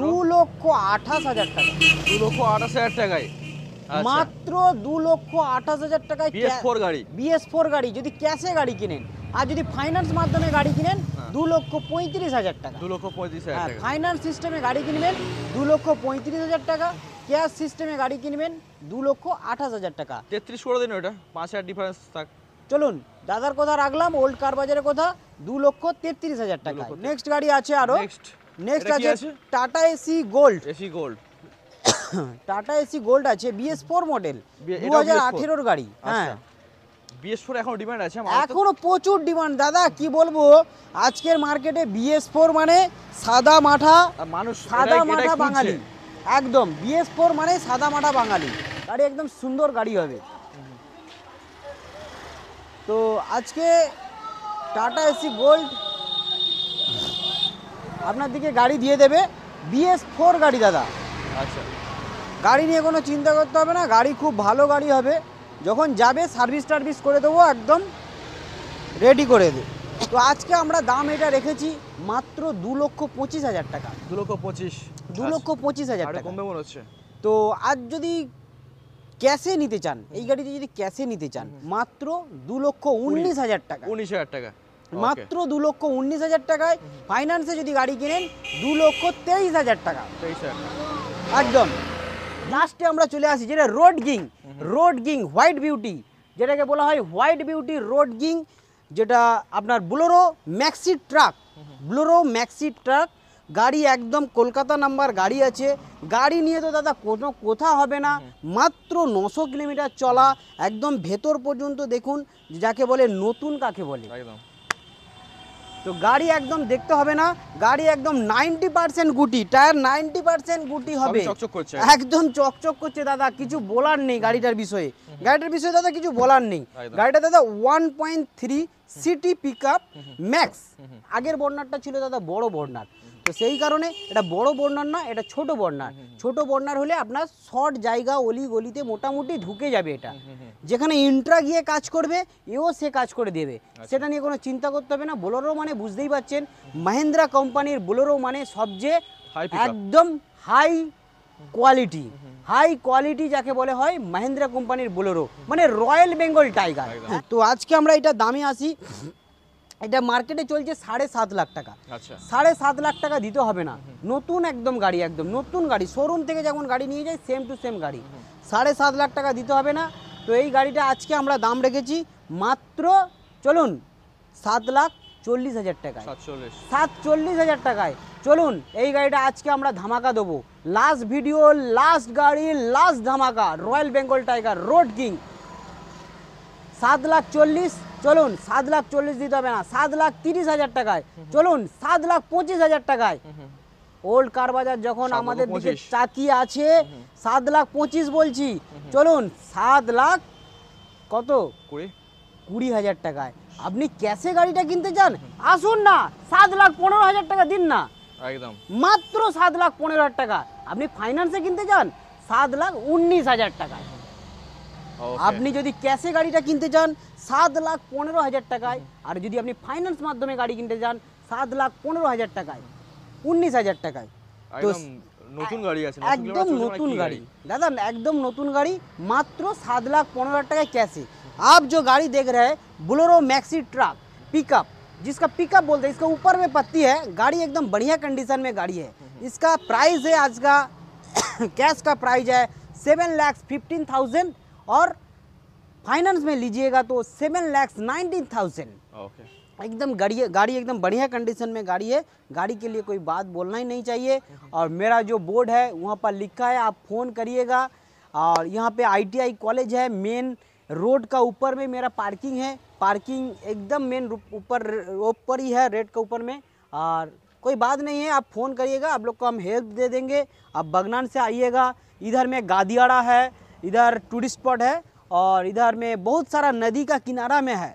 Speaker 1: দু লক্ষ আঠাশ হাজার টাকা।
Speaker 2: দু লক্ষ আঠাশ হাজার টাকায়? আচ্ছা।
Speaker 1: মাত্র দু লক্ষ আঠাশ হাজার টাকায়
Speaker 2: বিএস ফোর গাড়ি।
Speaker 1: বিএস ফোর গাড়ি যদি ক্যাশে গাড়ি কিনেন আর যদি ফাইন্যান্স মাধ্যমে গাড়ি কিনেন। দু লক্ষ পঁয়ত্রিশ হাজার টাকা।
Speaker 2: দু লক্ষ পঁয়ত্রিশ হাজার
Speaker 1: হ্যাঁ
Speaker 2: টাকা।
Speaker 1: ফাইন্যান্স সিস্টেমে গাড়ি কিনবেন দু লক্ষ পঁয়ত্রিশ হাজার টাকা। ক্যাশ সিস্টেমে গাড়ি কিনবেন দু লক্ষ আঠাশ হাজার টাকা।
Speaker 2: তেত্রিশ করে দিন ওটা পাঁচ হাজার ডিফারেন্স থাক।
Speaker 1: চলুন দাদার কথা রাখলাম ওল্ড কার বাজারের কথা দু লক্ষ তেত্রিশ হাজার টাকা নেক্সট গাড়ি আছে আরও।
Speaker 2: নেক্সট
Speaker 1: আছে? Tata Ace gold
Speaker 2: Ace gold
Speaker 1: Tata Ace gold আছে বিএস ফোর মডেল দু হাজার আঠেরোর গাড়ি। হ্যাঁ।
Speaker 2: আচ্ছা বিএস ফোর এখন ডিমান্ড আছে আমার
Speaker 1: এখনও প্রচুর ডিমান্ড দাদা কি বলব? আজকের মার্কেটে বিএস ফোর মানে সাদা মাঠা
Speaker 2: মানুষ
Speaker 1: সাদা মাঠা বাঙালি। একদম বিএস ফোর মানে সাদা মাঠা বাঙালি। গাড়ি একদম সুন্দর গাড়ি হবে। তো আজকে টাটা এসি গোল্ড আপনার দিকে গাড়ি দিয়ে দেবে। বিএস ফোর গাড়ি দাদা।
Speaker 2: আচ্ছা।
Speaker 1: গাড়ি নিয়ে কোনো চিন্তা করতে হবে না গাড়ি খুব ভালো গাড়ি হবে। যখন যাবে সার্ভিস টার্ভিস করে দেবো একদম রেডি করে দেবে তো আজকে আমরা দাম এটা রেখেছি মাত্র দু লক্ষ পঁচিশ হাজার টাকা।
Speaker 2: দু লক্ষ পঁচিশ।
Speaker 1: দু লক্ষ পঁচিশ হাজার টাকা।
Speaker 2: কমবে মনে হচ্ছে।
Speaker 1: তো আজ যদি ক্যাশে নিতে চান এই গাড়িতে যদি ক্যাশে নিতে চান মাত্র দু লক্ষ উনিশ হাজার টাকা।
Speaker 2: উনিশ হাজার টাকা।
Speaker 1: মাত্র দু লক্ষ উনিশ হাজার টাকায় ফাইন্যান্সে যদি গাড়ি কিনেন দু লক্ষ তেইশ হাজার টাকা।
Speaker 2: তেইশ হাজার টাকা।
Speaker 1: একদম। লাস্টে আমরা চলে আসি যেটা road king road king white beauty যেটাকে বলা হয় হোয়াইট বিউটি রোড গিং যেটা আপনার Bolero Maxi truck Bolero Maxi truck গাড়ি একদম কলকাতা নাম্বার গাড়ি আছে। গাড়ি নিয়ে তো দাদা কোনো কোথা হবে না মাত্র নশো কিলোমিটার চলা একদম ভেতর পর্যন্ত দেখুন যাকে বলে নতুন কাকে বলে।
Speaker 2: একদম।
Speaker 1: তো গাড়ি একদম দেখতে হবে না গাড়ি একদম নাইনটি পার্সেন্ট গুটি টায়ার নাইনটি পার্সেন্ট গুটি হবে।
Speaker 2: সবই চকচক করছে।
Speaker 1: একদম চকচক করছে দাদা কিছু বলার নেই গাড়িটার বিষয়ে। গাড়িটার বিষয়ে দাদা কিছু বলার নেই। গাড়িটা দাদা one point three city pick up max আগের বর্ণারটা ছিল দাদা বড় বর্নার তো সেই কারণে এটা বড় বর্নার না এটা ছোট বর্নার ছোট বর্নার হলে আপনার শর্ট জায়গা অলি গলিতে মোটামুটি ঢুকে যাবে এটা। যেখানে ইন্ট্রা গিয়ে কাজ করবে এও সে কাজ করে দেবে। সেটা নিয়ে কোনো চিন্তা করতে হবে না। বোলেরো মানে বুঝতেই পারছেন মাহিন্দ্রা কোম্পানির বোলেরো মানে সবচেয়ে একদম হাই কোয়ালিটি হাই কোয়ালিটি যাকে বলে হয় মাহিন্দ্রা কোম্পানির বোলেরো মানে রয়্যাল বেঙ্গল টাইগার তো আজকে আমরা এটা দামে আসি। এটা মার্কেটে চলছে সাড়ে সাত লাখ টাকা।
Speaker 2: আচ্ছা।
Speaker 1: সাড়ে সাত লাখ টাকা দিতে হবে না। নতুন একদম গাড়ি একদম নতুন গাড়ি। শোরুম থেকে যেমন গাড়ি নিয়ে যায় সেম টু সেম গাড়ি। সাড়ে সাত লাখ টাকা দিতে হবে না। তো এই গাড়িটা আজকে আমরা দাম রেখেছি মাত্র চলুন সাত লাখ চল্লিশ হাজার টাকায়। সাত চল্লিশ হাজার টাকায়। চলুন এই গাড়িটা আজকে আমরা ধামাকা দেবো। লাস্ট ভিডিও লাস্ট গাড়ি লাস্ট ধামাকা। Royal Bengal tiger road king সাত লাখ চল্লিশ চলুন সাত লাখ চল্লিশ দিতে হবে না সাত লাখ তিরিশ হাজার টাকায়। চলুন সাত লাখ পঁচিশ হাজার টাকায়। ওল্ড কার বাজার যখন আমাদের দিকে। চাকিয়ে আছে সাত লাখ পঁচিশ বলছি। চলুন সাত লাখ কত?
Speaker 2: কুড়ি।
Speaker 1: কুড়ি হাজার টাকায়। আপনি ক্যাশে গাড়িটা কিনতে চান? আসুন না সাত লাখ পনেরো হাজার টাকা দিন না।
Speaker 2: একদম।
Speaker 1: মাত্র সাত লাখ পনেরো হাজার টাকা। আপনি ফাইন্যান্সে কিনতে চান? সাত লাখ উনিশ হাজার টাকায়। আপনি যদি ক্যাশে গাড়িটা কিনতে চান সাত লাখ পনেরো হাজার টাকায় আর যদি আপনি ফাইন্যান্স মাধ্যমে গাড়ি কিনতে চান সাত লাখ পনেরো হাজার টাকায় উনিশ হাজার টাকায় তো
Speaker 2: একদম নতুন গাড়ি আছে নতুন
Speaker 1: একদম
Speaker 2: কিলোমিটার চলছে
Speaker 1: नतून
Speaker 2: মানে কি
Speaker 1: गाड़ी दादा एकदम नतून गाड़ी मात्र सात लाख पंद्रह हजार टका कैसे आप जो गाड़ी देख रहे हैं बुलेरो मैक्सी ट्रक पिकअप जिसका पिकअप बोलते हैं इसका ऊपर में पत्ती है गाड़ी एकदम बढ़िया कंडीशन में गाड़ी है इसका प्राइस है आज का कैश का प्राइस है सेवन लैक्स फिफ्टीन थाउजेंड और फाइनेंस में लीजिएगा तो seven lakhs nineteen thousand.
Speaker 2: Okay.
Speaker 1: एकदम गाड़ी गाड़ी एकदम बढ़िया कंडीशन में गाड़ी है। गाड़ी के लिए कोई बात बोलना ही नहीं चाहिए। और मेरा जो बोर्ड है वहाँ पर लिखा है आप फ़ोन करिएगा। और यहाँ पे आईटीआई कॉलेज है मेन रोड का ऊपर में मेरा पार्किंग है। पार्किंग एकदम मेन ऊपर ऊपर ही है रेड के ऊपर में। और कोई बात नहीं है आप फ़ोन करिएगा आप लोग को हम हेल्प दे देंगे। आप बगनान से आइएगा। इधर में गादियाड़ा है इधर टूरिस्ट स्पॉट है। और इधर में बहुत सारा नदी का किनारा में है।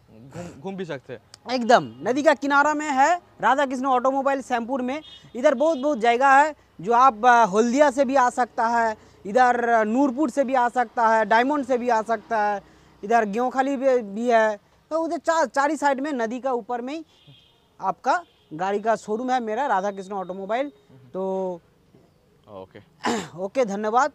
Speaker 2: घूम भी सकते हैं।
Speaker 1: एकदम नदी का किनारा में है राधा कृष्ण ऑटोमोबाइल सैमपुर में। इधर बहुत बहुत जगह है जो आप हल्दिया से भी आ सकता है इधर नूरपुर से भी आ सकता है डायमंड से भी आ सकता है इधर गेहूँखाली भी भी है। तो उधर चार चारी साइड में नदी का ऊपर में ही आपका गाड़ी का शोरूम है मेरा राधा कृष्ण ऑटोमोबाइल। तो
Speaker 2: ओके।
Speaker 1: ओके धन्यवाद।